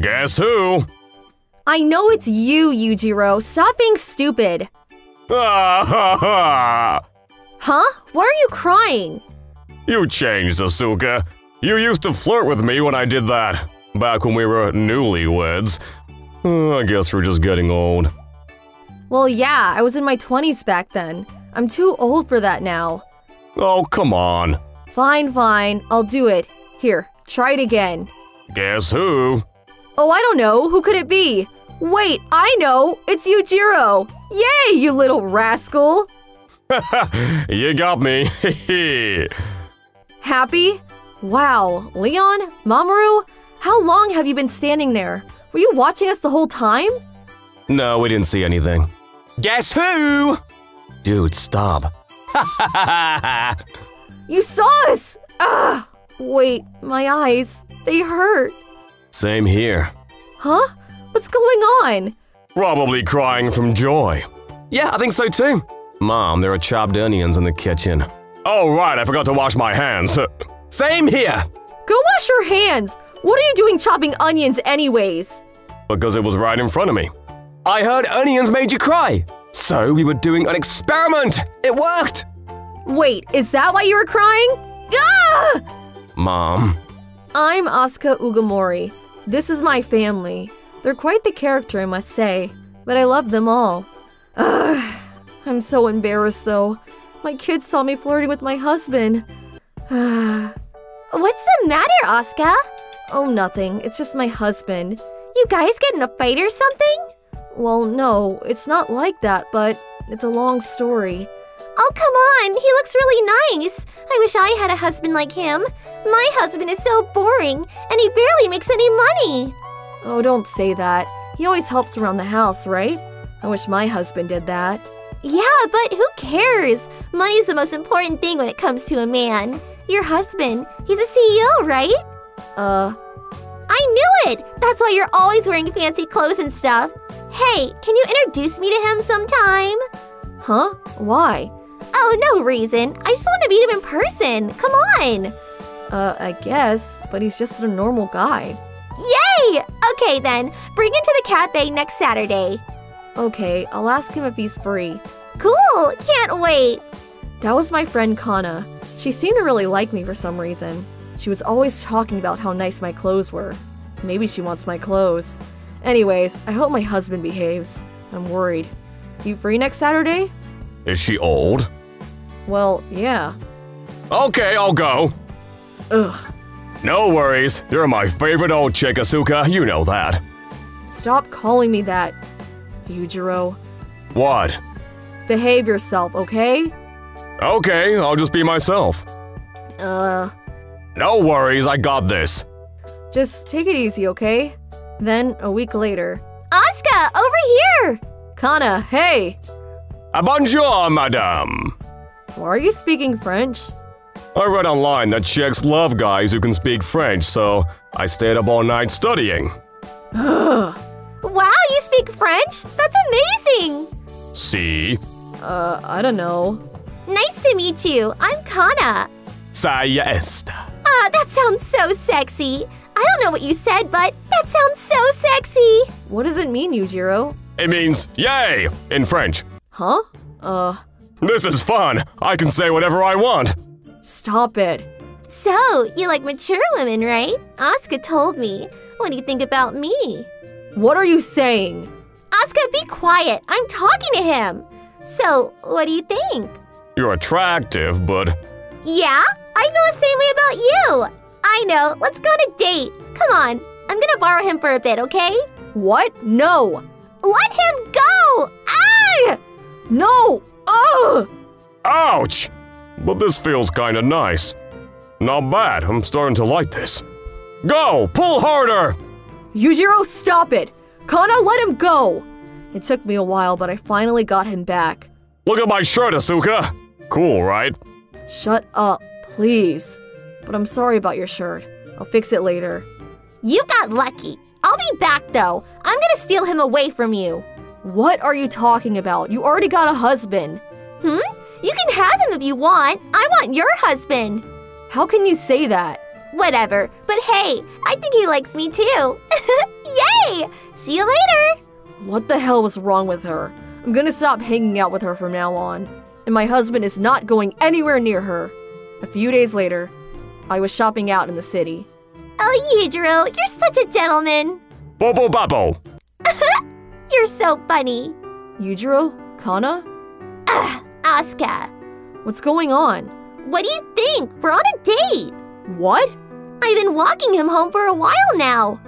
Guess who? I know it's you, Yujiro. Stop being stupid. Huh? Why are you crying? You changed, Asuka. You used to flirt with me when I did that, back when we were newlyweds. Uh, I guess we're just getting old. Well, yeah, I was in my 20s back then. I'm too old for that now. Oh, come on. Fine, fine. I'll do it. Here, try it again. Guess who? Oh, I don't know. Who could it be? Wait, I know. It's Yujiro. Yay, you little rascal. you got me. Happy? Wow, Leon, Mamoru, how long have you been standing there? Were you watching us the whole time? no, we didn't see anything. Guess who? Dude, stop. You saw us! Ugh! Wait, my eyes, they hurt. Same here. Huh? What's going on? Probably crying from joy. Yeah, I think so too. Mom, there are chopped onions in the kitchen. Oh, right, I forgot to wash my hands. Same here. Go wash your hands! What are you doing chopping onions, anyways? Because it was right in front of me. I heard onions made you cry. So we were doing an experiment. It worked. Wait, is that why you were crying? Ah! Mom, I'm Asuka Ugamori. This is my family. They're quite the character, I must say, but I love them all. Ugh, I'm so embarrassed, though. My kids saw me flirting with my husband. What's the matter, Asuka? Oh, nothing. It's just my husband. You guys get in a fight or something? Well, no, it's not like that, but it's a long story. Oh, come on. He looks really nice. I wish I had a husband like him. My husband is so boring, and he barely makes any money. Oh, don't say that. He always helps around the house, right? I wish my husband did that. Yeah, but who cares? Money's the most important thing when it comes to a man. Your husband, he's a CEO, right? Uh, I knew it! That's why you're always wearing fancy clothes and stuff. Hey, can you introduce me to him sometime? huh? Why? Oh, no reason. I just want to meet him in person. Come on. Uh, I guess, but he's just a normal guy. Yay! Okay then, bring him to the cafe next Saturday. Okay, I'll ask him if he's free. Cool! Can't wait! That was my friend Kana. She seemed to really like me for some reason. She was always talking about how nice my clothes were. Maybe she wants my clothes. Anyways, I hope my husband behaves. I'm worried. You free next Saturday? Is she old? Well, yeah. Okay, I'll go. Ugh. No worries. You're my favorite old chick, Asuka. You know that. Stop calling me that, Yujiro. What? Behave yourself, okay? Okay, I'll just be myself. Uh, No worries, I got this. just take it easy, okay? Then, a week later, Asuka, over here! Kana, hey! Ah, bonjour, madame. Why are you speaking French? I read online that chicks love guys who can speak French, so I stayed up all night studying. Wow, you speak French? That's amazing! See? Uh, I don't know. Nice to meet you. I'm Kana. Saya esta. Ah, that sounds so sexy. I don't know what you said, but that sounds so sexy. What does it mean, Yujiro? It means yay in French. Huh? Uh, This is fun. I can say whatever I want. stop it. So, you like mature women, right? Asuka told me. What do you think about me? What are you saying? Asuka, be quiet. I'm talking to him. So, what do you think? You're attractive, but Yeah? I feel the same way about you. I know. Let's go on a date. Come on. I'm gonna borrow him for a bit, okay? What? No! Let him go! No! Ugh! ouch! But this feels kinda nice. Not bad, I'm starting to like this. Go! Pull harder! Yujiro, stop it! Kana, let him go! It took me a while, but I finally got him back. Look at my shirt, Asuka! Cool, right? Shut up, please. But I'm sorry about your shirt. I'll fix it later. You got lucky. I'll be back though. I'm gonna steal him away from you. What are you talking about? You already got a husband. Hmm? You can have him if you want. I want your husband. How can you say that? Whatever. But hey, I think he likes me too. Yay! see you later. What the hell was wrong with her? I'm gonna stop hanging out with her from now on. And my husband is not going anywhere near her. A few days later, I was shopping out in the city. Oh, Yujiro, you're such a gentleman. Bobo Babo. You're so funny. Yujiro? Kana? Ah, Asuka. What's going on? What do you think? We're on a date. What? I've been walking him home for a while now.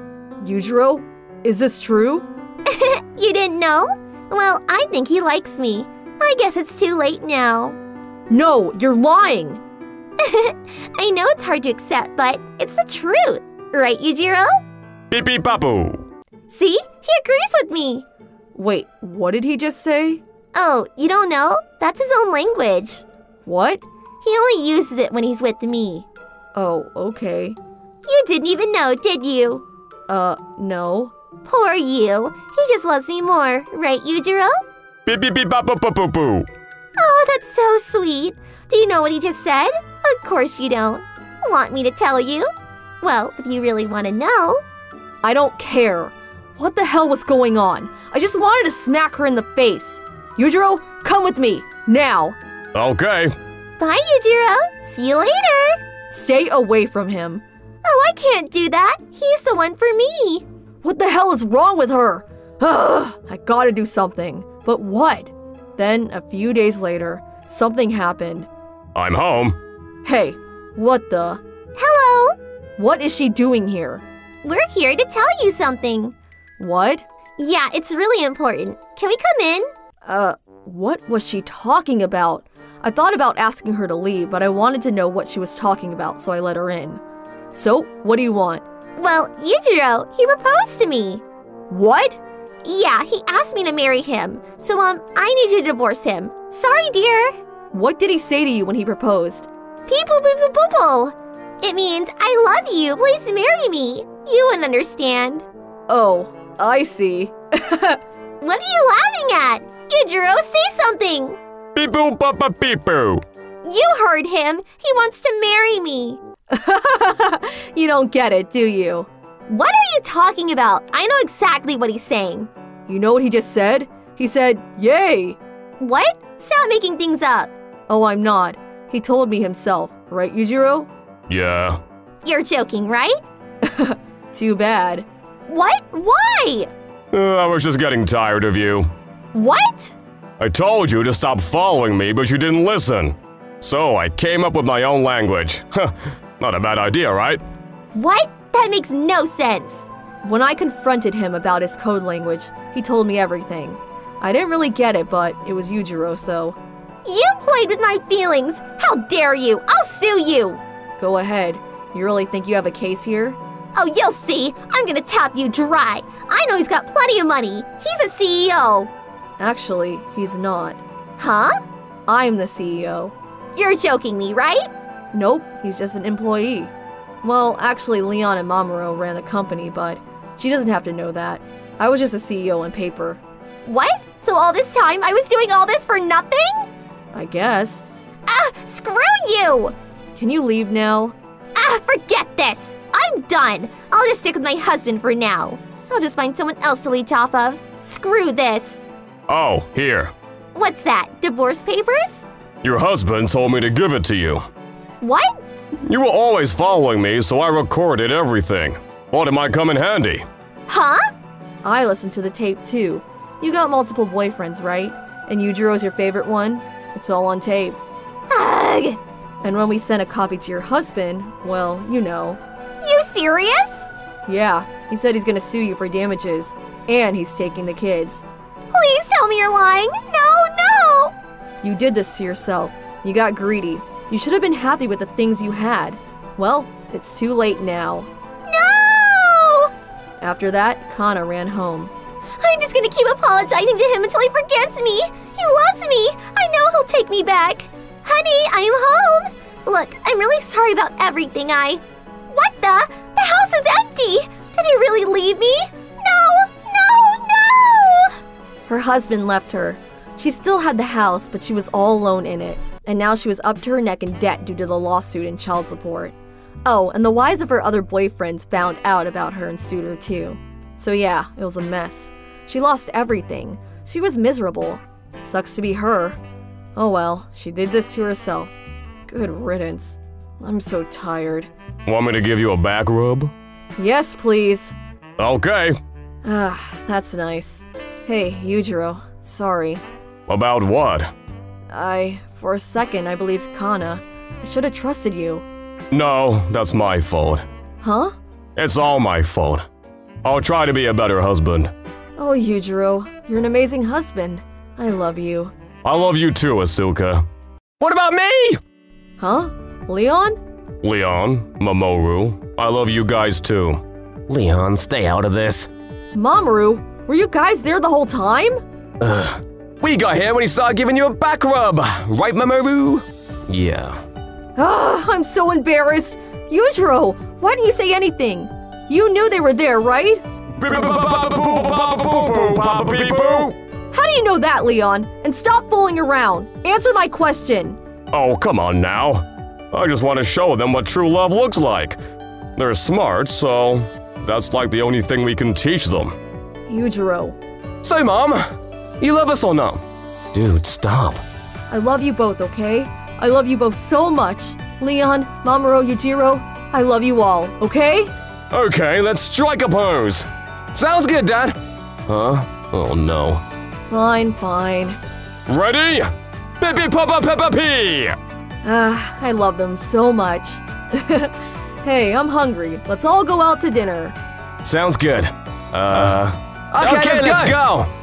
Yujiro? Is this true? You didn't know? Well, I think he likes me. I guess it's too late now. No, you're lying! I know it's hard to accept, but it's the truth. Right, Yujiro? Beep beep babu. See? He agrees with me. Wait, what did he just say? Oh, you don't know? That's his own language. What? He only uses it when he's with me. Oh, okay. You didn't even know, did you? Uh, no. Poor you. He just loves me more, right, Yujiro? Beep beep beep babu boo boo boo. Oh, that's so sweet. Do you know what he just said? Of course you don't. Want me to tell you? Well, if you really want to know. I don't care. What the hell was going on? I just wanted to smack her in the face. Yujiro, come with me, now. Okay. Bye, Yujiro. See you later. Stay away from him. Oh, I can't do that. He's the one for me. What the hell is wrong with her? Ugh, I gotta do something. But what? Then, a few days later, something happened. I'm home. Hey, what the? Hello. What is she doing here? We're here to tell you something. What? Yeah, it's really important. Can we come in? Uh, what was she talking about? I thought about asking her to leave, but I wanted to know what she was talking about, so I let her in. So, what do you want? Well, Yujiro, he proposed to me. What? Yeah, he asked me to marry him. So, um, I need you to divorce him. Sorry, dear. What did he say to you when he proposed? People boo boo. It means I love you. Please marry me. You wouldn't understand. Oh, I see. What are you laughing at? Yujiro, say something. Beep boo baba beep boo. You heard him. He wants to marry me. you don't get it, do you? What are you talking about? I know exactly what he's saying. You know what he just said? He said, Yay! What? Stop making things up. Oh, I'm not. He told me himself, right, Yujiro? Yeah. You're joking, right? Too bad. What? Why? Uh, I was just getting tired of you. What? I told you to stop following me, but you didn't listen. So I came up with my own language. Not a bad idea, right? What? That makes no sense. When I confronted him about his code language, he told me everything. I didn't really get it, but it was Yujiro, so You played with my feelings. How dare you? I'll sue you. go ahead. You really think you have a case here? Oh, you'll see. I'm gonna tap you dry. I know he's got plenty of money. He's a CEO. Actually, he's not. Huh? I'm the CEO. You're joking me, right? Nope, he's just an employee. Well, actually, Leon and Mamoru ran the company, but she doesn't have to know that. I was just a CEO on paper. What? So all this time I was doing all this for nothing? I guess. Ah, screw you! Can you leave now? Ah, forget this. I'm done. I'll just stick with my husband for now. I'll just find someone else to leech off of. Screw this. Oh, here. What's that? Divorce papers? Your husband told me to give it to you. What? You were always following me, so I recorded everything. Thought it might come in handy. Huh? I listened to the tape too. You got multiple boyfriends, right? And Yujiro's your favorite one? It's all on tape. Ugh. And when we sent a copy to your husband, well, you know. Serious? Yeah, he said he's gonna sue you for damages. And he's taking the kids. Please tell me you're lying. No, no. You did this to yourself. You got greedy. You should have been happy with the things you had. Well, it's too late now. No! After that, Kana ran home. I'm just gonna keep apologizing to him until he forgives me. He loves me. I know he'll take me back. Honey, I am home. Look, I'm really sorry about everything. I. What the? Is empty. Did he really leave me? No, no, no! Her husband left her. She still had the house, but she was all alone in it. And now she was up to her neck in debt due to the lawsuit and child support. Oh, and the wives of her other boyfriends found out about her and sued her too. So yeah, it was a mess. She lost everything. She was miserable. Sucks to be her. Oh well, she did this to herself. Good riddance. I'm so tired. Want me to give you a back rub? Yes, please. Okay. Ah, that's nice. Hey, Yujiro. Sorry. About what? I, for a second, I believed Kana. I should have trusted you. No, that's my fault. Huh? It's all my fault. I'll try to be a better husband. Oh, Yujiro, you're an amazing husband. I love you. I love you too, Asuka. What about me? Huh? Leon? Leon, Mamoru, I love you guys too. Leon, stay out of this. Mamoru? Were you guys there the whole time? Ugh. We got here when he started giving you a back rub, right, Mamoru? Yeah. Ah, I'm so embarrassed. Yujiro, why didn't you say anything? You knew they were there, right? How do you know that, Leon? And stop fooling around. Answer my question. Oh, come on now. I just want to show them what true love looks like. They're smart, so that's like the only thing we can teach them. Yujiro. Say, Mom, you love us or not? Dude, stop. I love you both, okay? I love you both so much. Leon, Mamoru, Yujiro, I love you all, okay? Okay, let's strike a pose. Sounds good, Dad. Huh? Oh no. Fine, fine. Ready? Pippi Papa Peppa P! Ah, I love them so much. hey, I'm hungry. Let's all go out to dinner. Sounds good. Uh. Okay, okay let's let's go.